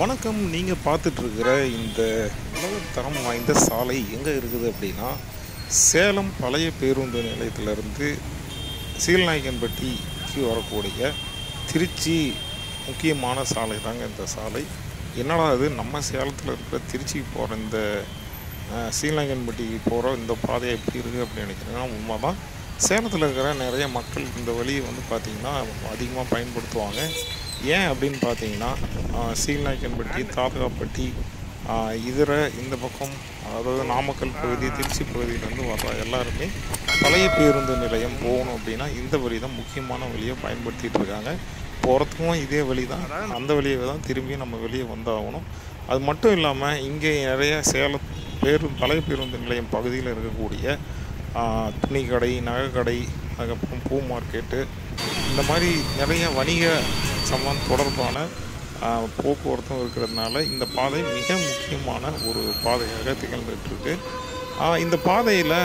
வணக்கம். நீங்கள் பார்த்துட்ருக்கிற இந்த உலகத்தரம் வாய்ந்த சாலை எங்கே இருக்குது அப்படின்னா சேலம் பழைய பேருந்து நிலையத்திலிருந்து சீல்நாயக்கன்பட்டிக்கு வரக்கூடிய திருச்சி முக்கியமான சாலை தாங்க இந்த சாலை. என்னடா அது நம்ம சேலத்தில் இருக்கிற திருச்சிக்கு போகிற இந்த அஹ், சீல்நாயக்கன்பட்டிக்கு போகிற இந்த பாதையை எப்படி இருக்குது அப்படின்னு நினைக்கிறீங்கன்னா உண்மை தான் சேலத்தில் இருக்கிற நிறைய மக்கள் இந்த வழியை வந்து பார்த்திங்கன்னா அதிகமாக பயன்படுத்துவாங்க. ஏன் அப்படின்னு பார்த்தீங்கன்னா ஆஹ், சீல்நாயக்கன்பட்டி தாதகாப்பட்டி இதர இந்த பக்கம் அதாவது நாமக்கல் பகுதி திருச்சி பகுதியிலேருந்து வர்ற எல்லாருமே பழைய பேருந்து நிலையம் போகணும் அப்படின்னா இந்த வழி தான் முக்கியமான வழியை பயன்படுத்திட்டு இருக்காங்க. போகிறதுக்கும் இதே வழி தான் அந்த வழியை தான் திரும்பி நம்ம வெளியே வந்தாகணும். அது மட்டும் இல்லாமல் இங்கே நிறைய சேலம் பேரு பழைய பேருந்து நிலையம் பகுதியில் இருக்கக்கூடிய துணிக்கடை நகைக்கடை அதுக்கப்புறம் பூ மார்க்கெட்டு இந்த மாதிரி நிறைய வணிக சமம் தொடர்பான போக்குவரத்தும் இருக்கிறதுனால இந்த பாதை மிக முக்கியமான ஒரு பாதையாக திகழ்ந்துட்டுருக்கு இந்த பாதையில்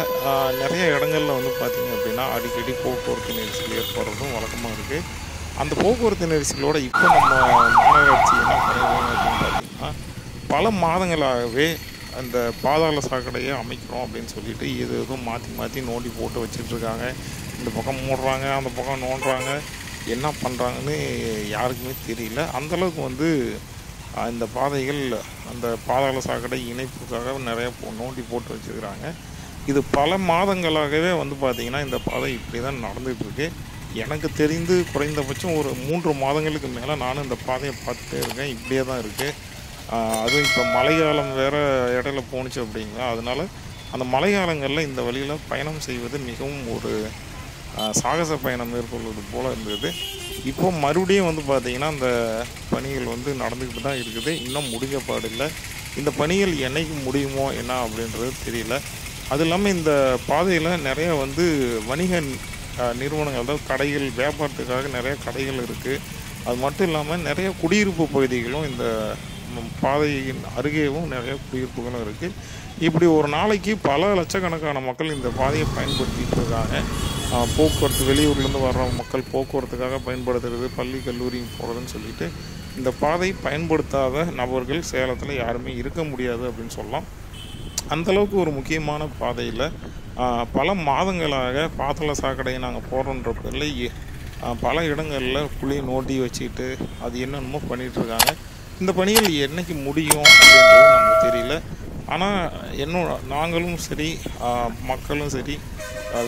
நிறைய இடங்களில் வந்து பார்த்திங்க அப்படின்னா அடிக்கடி போக்குவரத்து நெரிசல் ஏற்படுறதும் வழக்கமாக இருக்குது அந்த போக்குவரத்து நெரிசலோட இப்போ நம்ம மாநகராட்சி என்ன பண்ணிருக்காங்க அப்படின்னு பார்த்தீங்கன்னா பல மாதங்களாகவே அந்த பாதாள சாக்கடையை அமைக்கிறோம் அப்படின்னு சொல்லிட்டு எது எதுவும் மாற்றி மாற்றி நோண்டி போட்டு வச்சுட்டுருக்காங்க இந்த பக்கம் மூடுறாங்க அந்த பக்கம் நோண்டுறாங்க. என்ன பண்ணுறாங்கன்னு யாருக்குமே தெரியல. அந்தளவுக்கு வந்து இந்த பாதைகள் அந்த பாதாள சாக்கடை இணைப்புக்காக நிறைய நோண்டி போட்டு வச்சுருக்கிறாங்க. இது பல மாதங்களாகவே வந்து பார்த்திங்கன்னா இந்த பாதை இப்படி தான் நடந்துகிட்ருக்கு. எனக்கு தெரிந்து குறைந்தபட்சம் ஒரு மூன்று மாதங்களுக்கு மேலே நானும் இந்த பாதையை பார்த்துட்டே இருக்கேன். இப்படியே தான் இருக்குது அதுவும் இப்போ மழைக்காலம் வேறு இடையில போணுச்சு அப்படிங்களா? அதனால் அந்த மழைக்காலங்களில் இந்த வழியில் பயணம் செய்வது மிகவும் ஒரு சாகச பயணம் மேற்கொள்வது போல் இருந்தது. இப்போ மறுபடியும் வந்து பார்த்திங்கன்னா அந்த பணிகள் வந்து நடந்துக்கிட்டு தான் இருக்குது. இன்னும் முடிஞ்ச பாடில்லை. இந்த பணிகள் என்றைக்கு முடியுமோ என்ன அப்படின்றது தெரியல. அது இல்லாமல் இந்த பாதையில் நிறைய வந்து வணிக நிறுவனங்கள் அதாவது கடைகள் வியாபாரத்துக்காக நிறைய கடைகள் இருக்குது அது மட்டும் இல்லாமல் நிறைய குடியிருப்பு பகுதிகளும் இந்த பாதையின் அருகேவும் நிறைய குடியிருப்புகளும் இருக்குது இப்படி ஒரு நாளைக்கு பல லட்சக்கணக்கான மக்கள் இந்த பாதையை பயன்படுத்திகிட்டு இருக்காங்க போக்குவரத்து வெளியூர்லேருந்து வர்ற மக்கள் போக்குவரத்துக்காக பயன்படுத்துறது பள்ளி கல்லூரி போகிறதுன்னு சொல்லிட்டு இந்த பாதை பயன்படுத்தாத நபர்கள் சேலத்தில் யாருமே இருக்க முடியாது அப்படின்னு சொல்லலாம். அந்தளவுக்கு ஒரு முக்கியமான பாதையில் பல மாதங்களாக பாத்தள சாக்கடையை நாங்கள் போகிறோன்ற பேரில் எ- பல இடங்களில் குழி நோட்டி வச்சுக்கிட்டு அது என்னென்னமோ பண்ணிகிட்ருக்காங்க இந்த பணிகள் என்னைக்கு முடியும் அப்படின்றது நமக்கு தெரியல. ஆனால் என்னோட நாங்களும் சரி மக்களும் சரி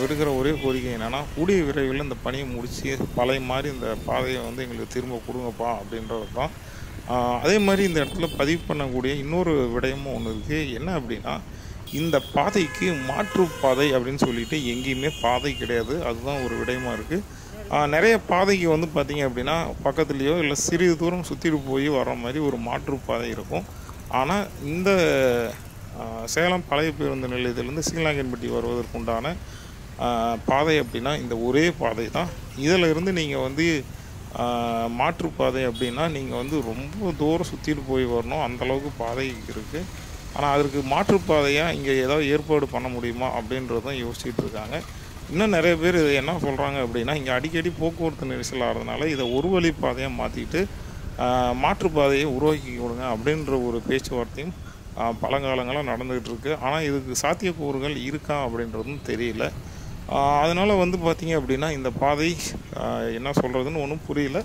விடுகிற விடுக்கிற ஒரே கோரிக்கை என்னென்னா கூடிய விரைவில் இந்த பணியை முடித்து பழைய மாதிரி இந்த பாதையை வந்து எங்களுக்கு திரும்ப கொடுங்கப்பா அப்படின்றது தான். அதே மாதிரி இந்த இடத்துல பதிவு பண்ணக்கூடிய இன்னொரு விடயமும் ஒன்று இருக்குது என்ன அப்படின்னா இந்த பாதைக்கு மாற்று பாதை அப்படின்னு சொல்லிட்டு எங்கேயுமே பாதை கிடையாது. அதுதான் ஒரு விடயமா இருக்குது நிறைய பாதைக்கு வந்து பார்த்திங்க அப்படின்னா பக்கத்துலேயோ இல்லை சிறிது தூரம் சுற்றிட்டு போய் வர மாதிரி ஒரு மாற்று பாதை இருக்கும். ஆனால் இந்த சேலம் பழைய பேருந்து நிலையத்திலேருந்து சீலாங்கன்பட்டி வருவதற்குண்டான பாதை அப்படின்னா இந்த ஒரே பாதை தான். இதில் இருந்து நீங்கள் வந்து மாற்றுப்பாதை அப்படின்னா நீங்கள் வந்து ரொம்ப தூரம் சுற்றிட்டு போய் வரணும். அந்தளவுக்கு பாதை இருக்குது ஆனால் அதற்கு மாற்றுப்பாதையாக இங்கே ஏதாவது ஏற்பாடு பண்ண முடியுமா அப்படின்றதும் யோசிச்சுட்டு இருக்காங்க. இன்னும் நிறைய பேர் இது என்ன சொல்கிறாங்க அப்படின்னா இங்கே அடிக்கடி போக்குவரத்து நெரிசல் ஆகிறதுனால இதை ஒரு வழி பாதையாக மாற்றிட்டு மாற்றுப்பாதையை உருவாக்கி கொடுங்க அப்படின்ற ஒரு பேச்சுவார்த்தையும் பழங்காலங்களாக நடந்துகிட்டு இருக்குது ஆனால் இதுக்கு சாத்தியக்கூறுகள் இருக்கா அப்படின்றதும் தெரியல. அதனால் வந்து பார்த்திங்க அப்படின்னா இந்த பாதை என்ன சொல்கிறதுன்னு ஒன்றும் புரியல.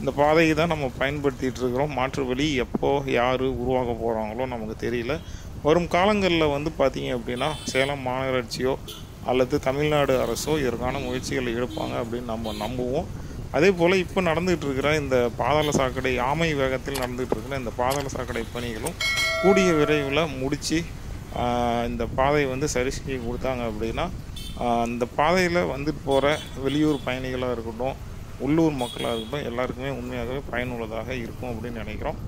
இந்த பாதையை தான் நம்ம பயன்படுத்திகிட்டு இருக்கிறோம். மாற்று வழி எப்போ யார் உருவாக்க போகிறாங்களோ நமக்கு தெரியல. வரும் காலங்களில் வந்து பார்த்திங்க அப்படின்னா சேலம் மாநகராட்சியோ அல்லது தமிழ்நாடு அரசோ இதற்கான முயற்சிகளை எடுப்பாங்க அப்படின்னு நம்ம நம்புவோம். அதே போல் இப்போ நடந்துகிட்டு இருக்கிற இந்த பாதாள சாக்கடை ஆமை வேகத்தில் நடந்துகிட்டு இருக்கிற இந்த பாதாள சாக்கடை பணிகளும் கூடிய விரைவில் முடித்து இந்த பாதையை வந்து சரி செஞ்சு கொடுத்தாங்க அப்படின்னா இந்த பாதையில் வந்துட்டு போகிற வெளியூர் பயணிகளாக இருக்கட்டும் உள்ளூர் மக்களாக இருக்கட்டும் எல்லாருக்குமே உண்மையாகவே பயனுள்ளதாக இருக்கும் அப்படின்னு நினைக்கிறோம்.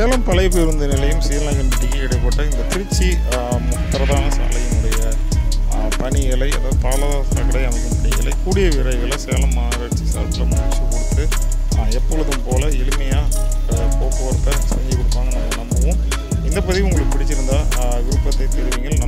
சேலம் பழைய பேருந்து நிலையம் சீலங்கன்பட்டிக்கு இடைப்பட்ட இந்த திருச்சி பிரதான சாலையினுடைய பணிகளை அதாவது பாலதார சாக்கடை அமைக்கும் பணிகளை கூடிய விரைவில் சேலம் மாநகராட்சி சார்பில் முடிச்சு கொடுத்து எப்பொழுதும் போல் எளிமையாக போக்குவரத்தை செஞ்சு கொடுப்பாங்க நம்ம நம்புவோம். இந்த பதிவு உங்களுக்கு பிடிச்சிருந்தா விருப்பத்தை தெரிவிங்கள்.